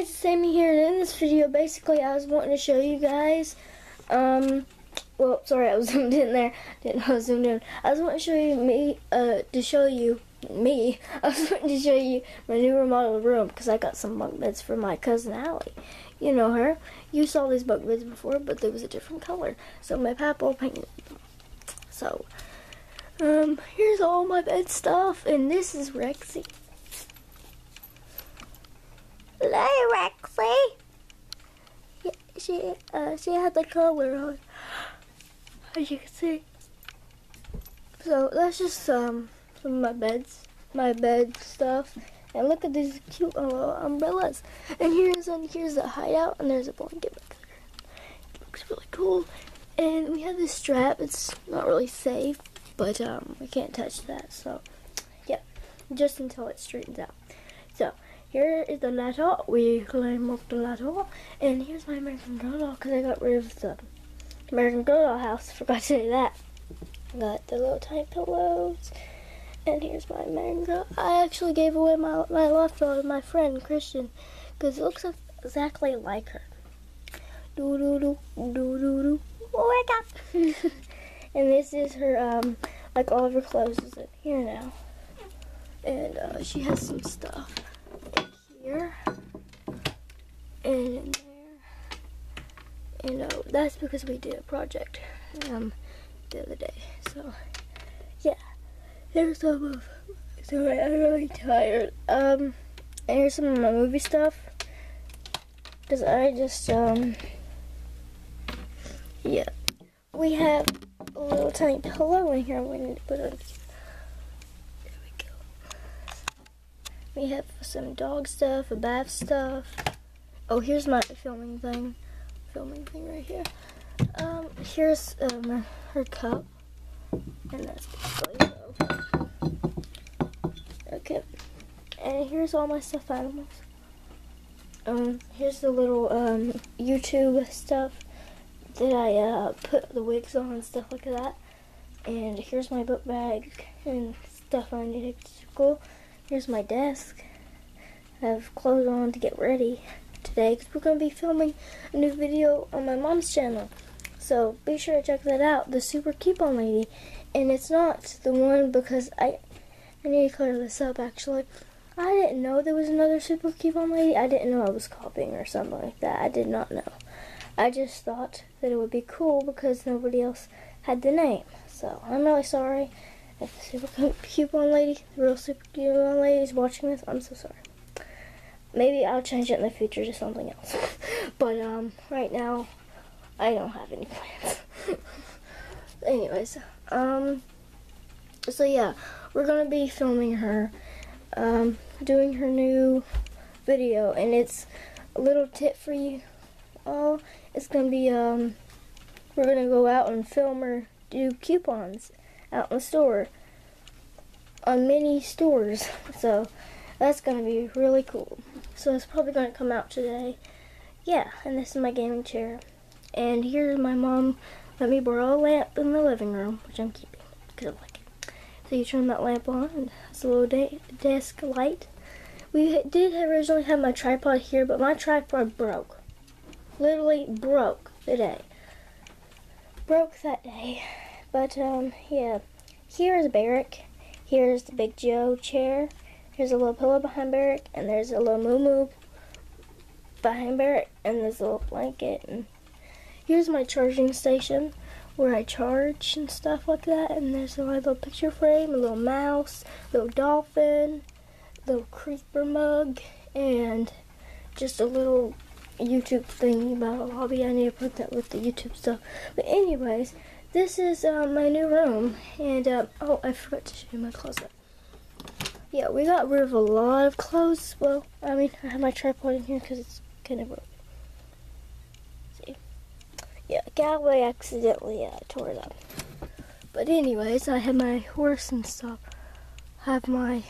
guys, Sammy here, and in this video, basically, I was wanting to show you guys, um, well, sorry, I was zoomed in there, didn't know I was zoomed in. I was wanting to show you me, uh, to show you, me, I was wanting to show you my new remodeled room, because I got some bunk beds for my cousin Allie. You know her. You saw these bunk beds before, but they was a different color, so my papa painted them. So, um, here's all my bed stuff, and this is Rexy. Hello, Yeah, she uh, she had the color on, as you can see. So that's just um some of my beds, my bed stuff. And look at these cute little umbrellas. And here's and here's the hideout, and there's a blanket back there. It looks really cool. And we have this strap. It's not really safe, but um, we can't touch that. So yeah, just until it straightens out. So here is the ladder. We climb up the ladder. And here's my American Girl doll because I got rid of the American Girl doll house. Forgot to say that. Got the little tiny pillows. And here's my American Girl. I actually gave away my, my doll to my friend Christian because it looks exactly like her. Do do do do do do. Wake up! and this is her, um, like all of her clothes is in here now. And uh, she has some stuff here and in there. And uh, that's because we did a project um, the other day. So, yeah. Here's some of. Sorry, I'm really tired. Um, and here's some of my movie stuff. Because I just, um, yeah. We have a little tiny pillow in here we need to put on. There we go. We have some dog stuff, a bath stuff. Oh, here's my filming thing. Filming thing right here. Um, here's um, her cup. And that's basically Okay. And here's all my stuffed animals. Um, here's the little um, YouTube stuff that I uh, put the wigs on and stuff like that. And here's my book bag and stuff I need to school. Here's my desk. I have clothes on to get ready today because we're going to be filming a new video on my mom's channel. So be sure to check that out, the Super Coupon Lady. And it's not the one because I, I need to clear this up actually. I didn't know there was another Super Coupon Lady. I didn't know I was copying or something like that. I did not know. I just thought that it would be cool because nobody else had the name. So I'm really sorry if the Super Coupon Lady, the real Super Coupon Lady is watching this. I'm so sorry. Maybe I'll change it in the future to something else. but um, right now, I don't have any plans. Anyways, um, so yeah, we're gonna be filming her, um, doing her new video, and it's a little tip for you all. It's gonna be, um, we're gonna go out and film her do coupons out in the store on many stores. So that's gonna be really cool. So it's probably gonna come out today. Yeah, and this is my gaming chair. And here's my mom let me borrow a lamp in the living room, which I'm keeping because I like it. So you turn that lamp on, it's a little de desk light. We did originally have my tripod here, but my tripod broke. Literally broke today. Broke that day. But, um, yeah. Here's Barrick. Here's the Big Joe chair. Here's a little pillow behind Barrick, and there's a little moo moo behind Barrick, and there's a little blanket, and here's my charging station where I charge and stuff like that. And there's a little picture frame, a little mouse, a little dolphin, a little creeper mug, and just a little YouTube thing about a hobby. I need to put that with the YouTube stuff. But anyways, this is uh, my new room. And, uh, oh, I forgot to show you my closet. Yeah, we got rid of a lot of clothes. Well, I mean, I have my tripod in here because it's kind of broken. See? Yeah, Galway accidentally uh, tore it up. But anyways, I have my horse and stuff. I have my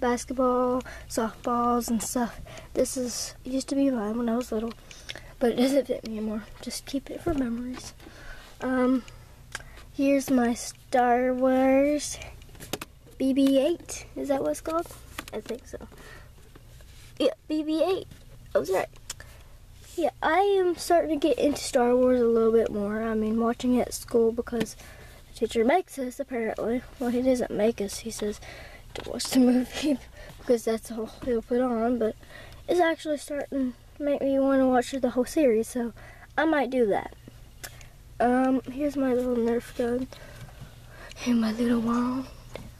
basketball, softballs and stuff. This is used to be mine when I was little, but it doesn't fit me anymore. Just keep it for memories. Um, here's my Star Wars BB-8. Is that what it's called? I think so. Yeah, BB-8. I was right. Yeah, I am starting to get into Star Wars a little bit more. I mean, watching it at school because the teacher makes us, apparently. Well, he doesn't make us. He says to watch the movie because that's all he'll put on. But it's actually starting to make me want to watch the whole series, so I might do that. Um, here's my little Nerf gun. And my little wand.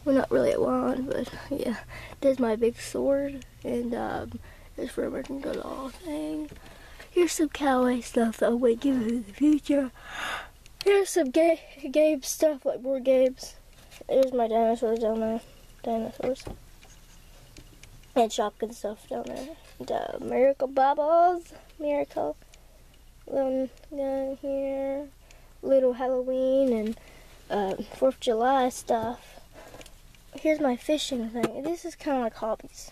Well, not really a wand, but yeah. There's my big sword. And, um, there's for American Girl thing. Here's some cowboy stuff that I'll wait you in the future. Here's some ga game stuff like board games. There's my dinosaurs down there. Dinosaurs. And Shopkin stuff down there. The Miracle Bubbles. Miracle. Um, down here. Little Halloween and uh, 4th of July stuff. Here's my fishing thing. This is kind of like hobbies.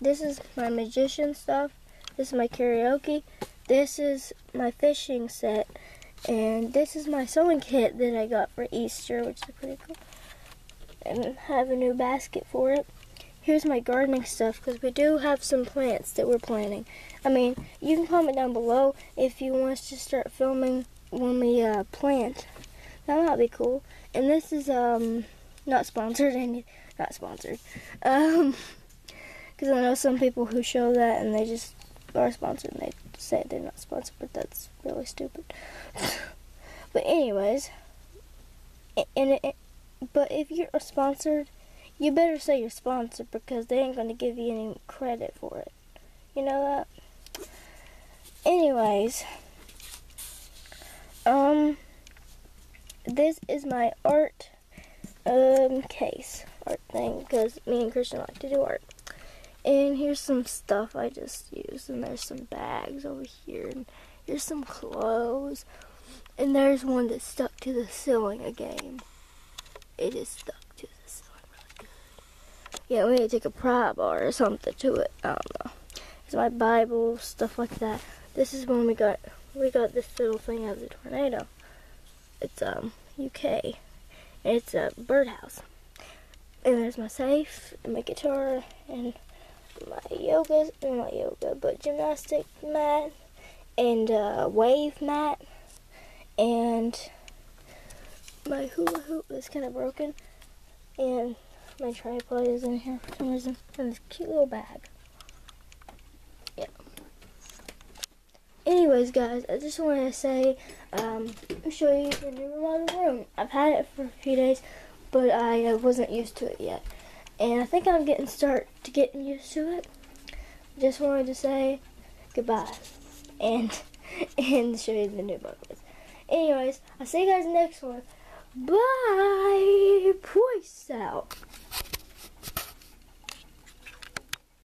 This is my magician stuff. This is my karaoke. This is my fishing set. And this is my sewing kit that I got for Easter, which is pretty cool. And I have a new basket for it. Here's my gardening stuff because we do have some plants that we're planting. I mean, you can comment down below if you want us to start filming when we uh, plant. That might be cool. And this is um not sponsored, any not sponsored. Um, because I know some people who show that and they just are sponsored and they say they're not sponsored, but that's really stupid. but anyways, and it, but if you're sponsored, you better say you're sponsored because they ain't gonna give you any credit for it. You know that. Anyways, um, this is my art um case art thing because me and Christian like to do art. And here's some stuff I just used, and there's some bags over here, and here's some clothes, and there's one that's stuck to the ceiling again. It is stuck to the ceiling really good. Yeah, we need to take a pry bar or something to it. I don't know. It's my Bible, stuff like that. This is when we got we got this little thing out of tornado. It's um UK. And it's a birdhouse. And there's my safe, and my guitar, and my yoga, not yoga, but gymnastic mat, and uh, wave mat, and my hula hoop is kind of broken, and my tripod is in here for some reason, and this cute little bag. Anyways, guys, I just wanted to say, um, show you the new remodeled room. I've had it for a few days, but I uh, wasn't used to it yet and I think I'm getting start to getting used to it. Just wanted to say goodbye and and show you the new buckles. Anyways, I'll see you guys next one. Bye. Peace out.